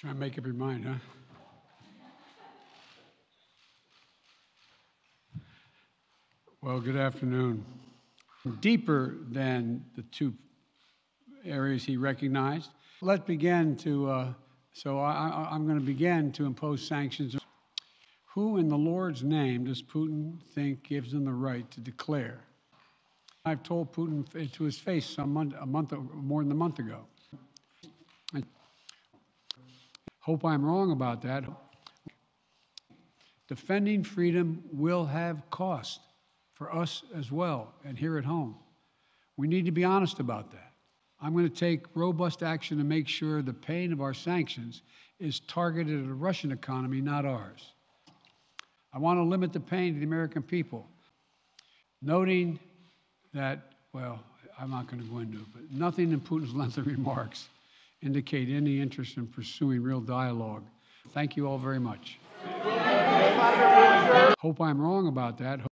Try and make up your mind, huh? Well, good afternoon. Deeper than the two areas he recognized. Let's begin to, uh, so I, I, I'm going to begin to impose sanctions. Who in the Lord's name does Putin think gives him the right to declare? I've told Putin to his face some month, a month, more than a month ago. I hope I'm wrong about that. Defending freedom will have cost for us as well and here at home. We need to be honest about that. I'm going to take robust action to make sure the pain of our sanctions is targeted at the Russian economy, not ours. I want to limit the pain to the American people, noting that, well, I'm not going to go into it, but nothing in Putin's lengthy remarks indicate any interest in pursuing real dialogue. Thank you all very much. Hope I'm wrong about that.